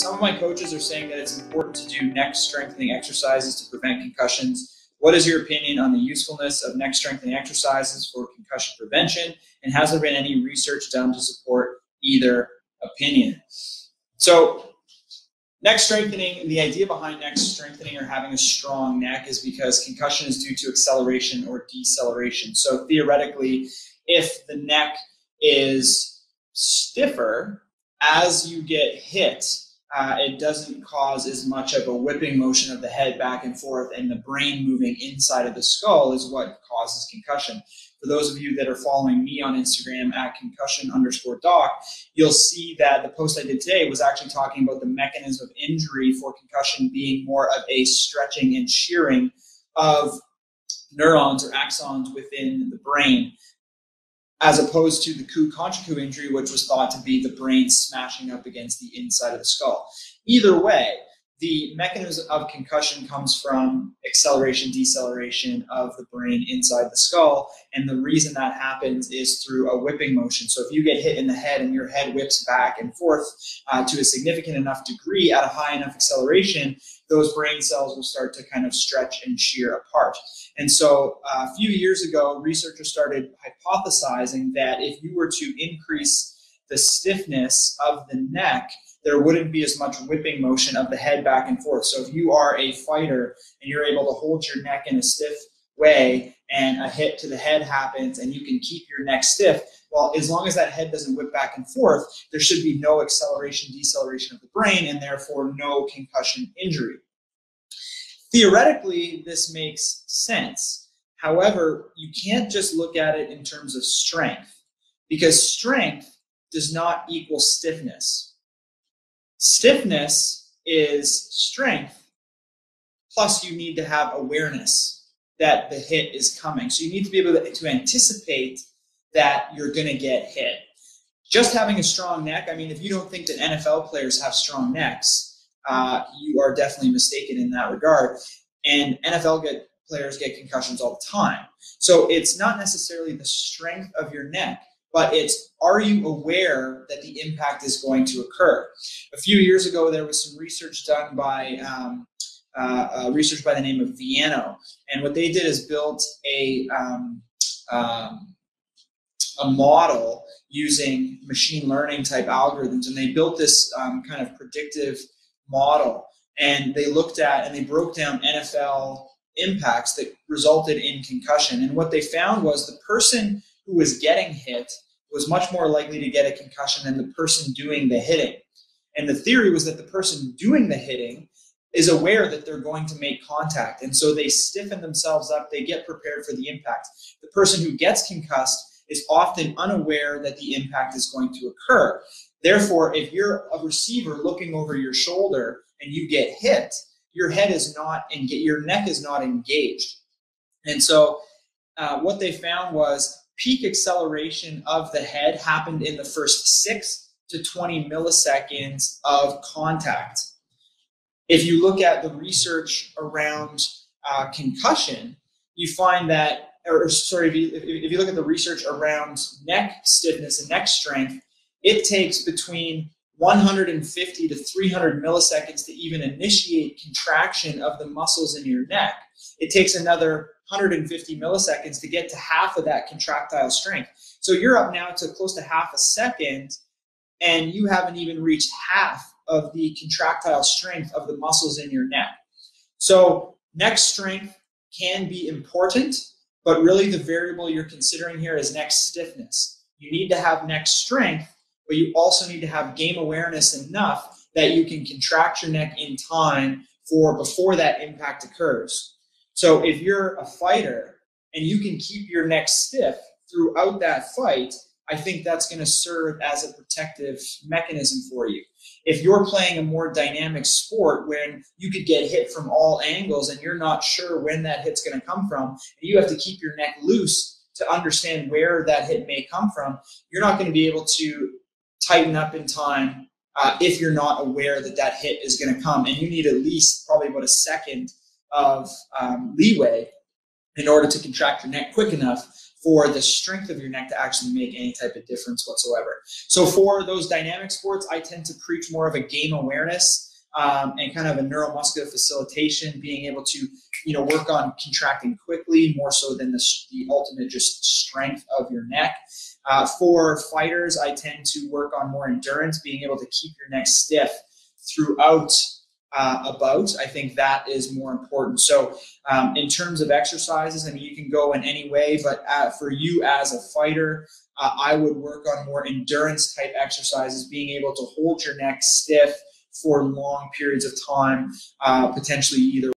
some of my coaches are saying that it's important to do neck strengthening exercises to prevent concussions. What is your opinion on the usefulness of neck strengthening exercises for concussion prevention? And has there been any research done to support either opinion? So, neck strengthening, the idea behind neck strengthening or having a strong neck is because concussion is due to acceleration or deceleration. So, theoretically, if the neck is stiffer as you get hit, uh, it doesn't cause as much of a whipping motion of the head back and forth, and the brain moving inside of the skull is what causes concussion. For those of you that are following me on Instagram at concussion underscore doc, you'll see that the post I did today was actually talking about the mechanism of injury for concussion being more of a stretching and shearing of neurons or axons within the brain as opposed to the coup contre coup injury, which was thought to be the brain smashing up against the inside of the skull. Either way, the mechanism of concussion comes from acceleration, deceleration of the brain inside the skull. And the reason that happens is through a whipping motion. So if you get hit in the head and your head whips back and forth uh, to a significant enough degree at a high enough acceleration, those brain cells will start to kind of stretch and shear apart. And so uh, a few years ago, researchers started hypothesizing that if you were to increase the stiffness of the neck, there wouldn't be as much whipping motion of the head back and forth. So if you are a fighter and you're able to hold your neck in a stiff way and a hit to the head happens and you can keep your neck stiff, well, as long as that head doesn't whip back and forth, there should be no acceleration, deceleration of the brain, and therefore no concussion injury. Theoretically, this makes sense. However, you can't just look at it in terms of strength because strength does not equal stiffness. Stiffness is strength, plus you need to have awareness that the hit is coming. So you need to be able to, anticipate that you're going to get hit. Just having a strong neck, I mean, if you don't think that NFL players have strong necks, uh, you are definitely mistaken in that regard. And NFL get, players get concussions all the time. So it's not necessarily the strength of your neck, but it's are you aware that the impact is going to occur? A few years ago, there was some research done by um, uh, uh, research by the name of Viano, and what they did is built a um, um, a model using machine learning type algorithms, and they built this um, kind of predictive model, and they looked at and they broke down NFL impacts that resulted in concussion, and what they found was the person who was getting hit was much more likely to get a concussion than the person doing the hitting. And the theory was that the person doing the hitting is aware that they're going to make contact. And so they stiffen themselves up, they get prepared for the impact. The person who gets concussed is often unaware that the impact is going to occur. Therefore, if you're a receiver looking over your shoulder and you get hit, your head is not and your neck is not engaged. And so uh, what they found was peak acceleration of the head happened in the first six to 20 milliseconds of contact. If you look at the research around uh, concussion, you find that, or sorry, if you, if you look at the research around neck stiffness and neck strength, it takes between 150 to 300 milliseconds to even initiate contraction of the muscles in your neck. It takes another 150 milliseconds to get to half of that contractile strength. So you're up now to close to half a second, and you haven't even reached half of the contractile strength of the muscles in your neck. So neck strength can be important, but really the variable you're considering here is neck stiffness. You need to have neck strength, but you also need to have game awareness enough that you can contract your neck in time for before that impact occurs. So if you're a fighter and you can keep your neck stiff throughout that fight, I think that's going to serve as a protective mechanism for you. If you're playing a more dynamic sport when you could get hit from all angles and you're not sure when that hit's going to come from, and you have to keep your neck loose to understand where that hit may come from, you're not going to be able to tighten up in time uh, if you're not aware that that hit is going to come. And you need at least probably about a second of um, leeway in order to contract your neck quick enough for the strength of your neck to actually make any type of difference whatsoever. So for those dynamic sports, I tend to preach more of a game awareness um, and kind of a neuromuscular facilitation, being able to you know work on contracting quickly more so than the, the ultimate just strength of your neck. Uh, for fighters, I tend to work on more endurance, being able to keep your neck stiff throughout uh, a bout. I think that is more important. So, um, in terms of exercises, I mean, you can go in any way, but uh, for you as a fighter, uh, I would work on more endurance type exercises, being able to hold your neck stiff for long periods of time, uh, potentially either